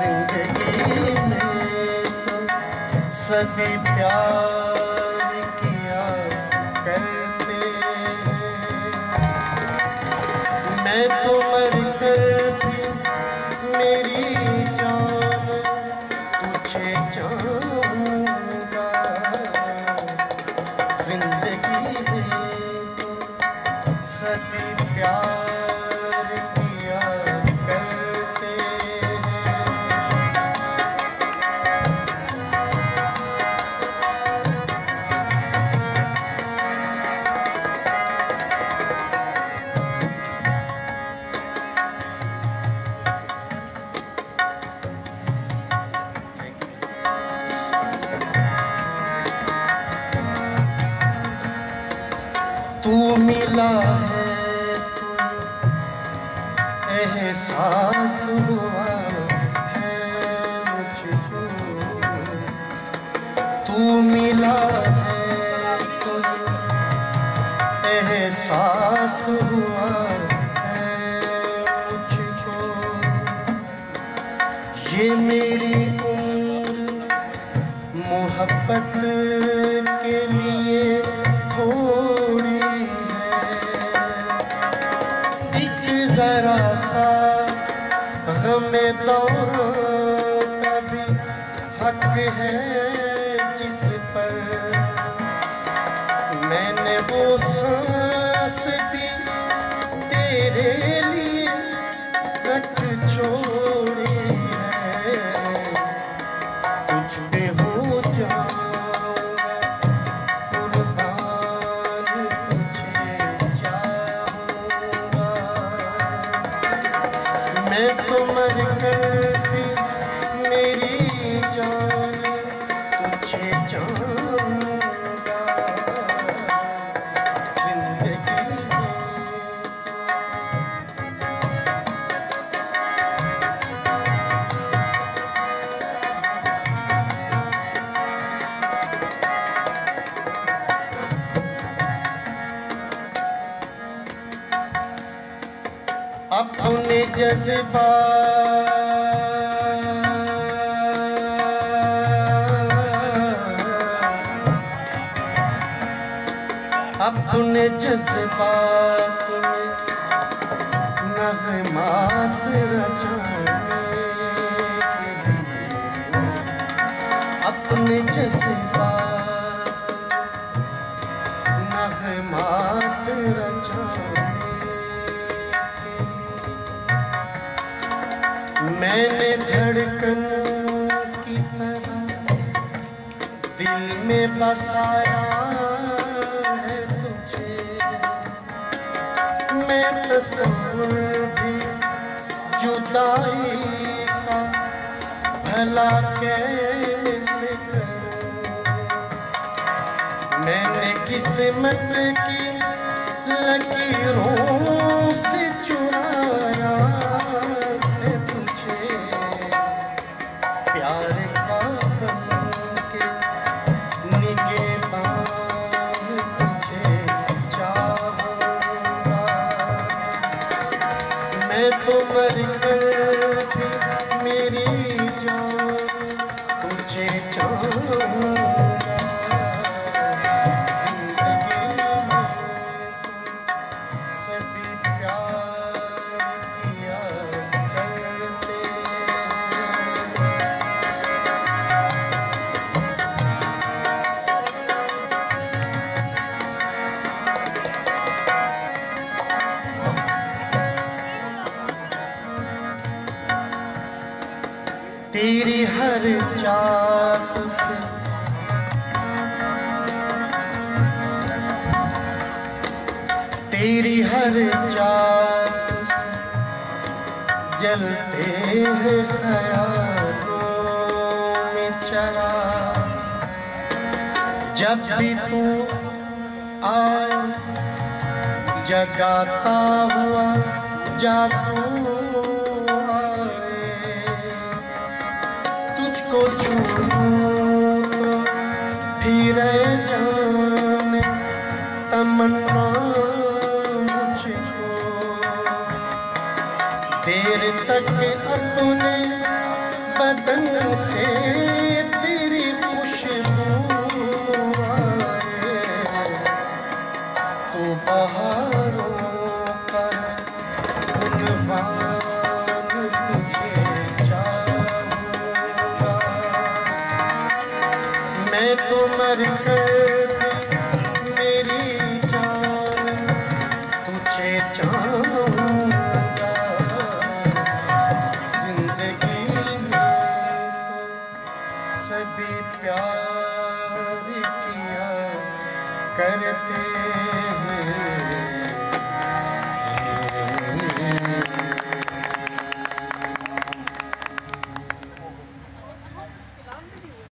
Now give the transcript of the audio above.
ज़िंदगी में तो सभी प्यार किया करते मैं तो मर कर भी मेरी जान तुझे चाहूँगा। ज़िंदगी में तो सभी प्यार मिला है। एहसास हुआ है मुझको। तू मिला है तो एहसास हुआ है मुझको। ये मेरी उम्र मोहब्बत के लिए जरा सा हमें दौर का हक है जिस पर। मैंने वो सांस जज्बा अपने जज्बात में नगमात है तुझे। मैं तस्वुर भी जुदाई का भला कैसे मैंने किस्मत की लकीरों से तेरी हर चाहत से तेरी हर चाहत से जलते हैं ख्यालों में चरा। जब भी तू आए, जगाता हुआ जादू मुझको तक अपने बदन से तेरी खुशबू तो बहारों उन्वान तुझे मैं तो मर कर